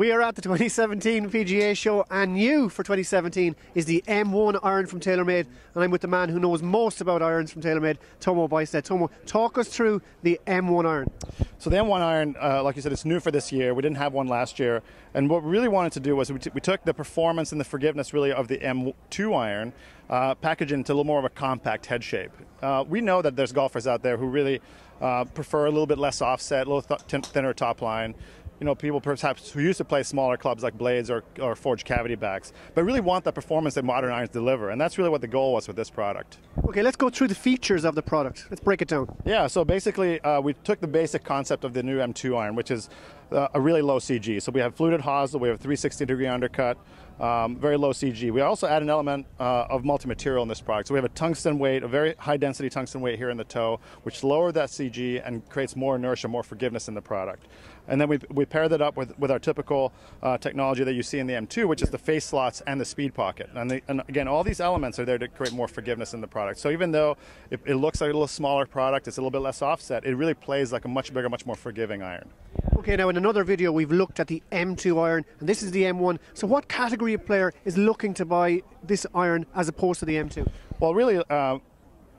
We are at the 2017 PGA show, and new for 2017 is the M1 iron from TaylorMade. And I'm with the man who knows most about irons from TaylorMade, Tomo Bystedt. Tomo, talk us through the M1 iron. So the M1 iron, uh, like you said, it's new for this year. We didn't have one last year, and what we really wanted to do was we, we took the performance and the forgiveness really of the M2 iron, uh, package it into a little more of a compact head shape. Uh, we know that there's golfers out there who really uh, prefer a little bit less offset, a little th- thinner top line you know, people perhaps who used to play smaller clubs like blades or, or forged cavity backs, but really want the performance that modern irons deliver. And that's really what the goal was with this product. Okay, let's go through the features of the product. Let's break it down. Yeah, so basically, uh, we took the basic concept of the new M2 iron, which is uh, a really low CG. So we have fluted hosel, we have 360 degree undercut, um, very low CG. We also add an element uh, of multi-material in this product. So we have a tungsten weight, a very high density tungsten weight here in the toe, which lowers that CG and creates more inertia, more forgiveness in the product. And then we, we pair that up with, with our typical uh, technology that you see in the M2, which is the face slots and the speed pocket. And, the, and, again, all these elements are there to create more forgiveness in the product. So even though it, it looks like a little smaller product, it's a little bit less offset, it really plays like a much bigger, much more forgiving iron. Okay, now in another video we've looked at the M2 iron, and this is the M1. So what category of player is looking to buy this iron as opposed to the M2? Well, really, uh,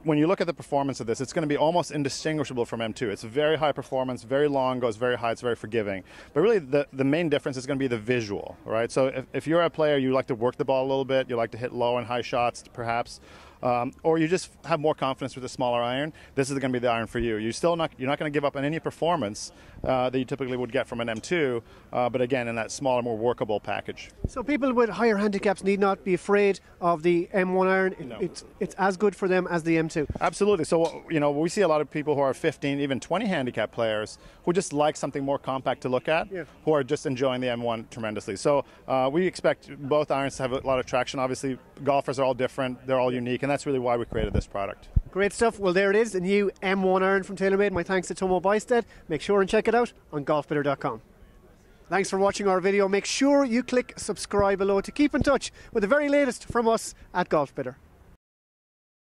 when you look at the performance of this, it's going to be almost indistinguishable from M2. It's very high performance, very long, goes very high, it's very forgiving. But really, the, the main difference is going to be the visual, right? So if, if you're a player, you like to work the ball a little bit, you like to hit low and high shots, perhaps um, or you just have more confidence with a smaller iron, this is going to be the iron for you. You still not you're not going to give up on any performance uh, that you typically would get from an M2, uh, but again in that smaller, more workable package. So people with higher handicaps need not be afraid of the M1 iron. No. It's it's as good for them as the M2. Absolutely. So you know we see a lot of people who are 15, even 20 handicap players who just like something more compact to look at, yeah. who are just enjoying the M1 tremendously. So uh, we expect both irons to have a lot of traction. Obviously, golfers are all different; they're all unique, and that's really why we created this product. Great stuff. Well, there it is, the new M1 iron from TaylorMade. My thanks to Tomo Bystedt. Make sure and check it out on golfbidder.com. Thanks for watching our video. Make sure you click subscribe below to keep in touch with the very latest from us at Golf Bidder.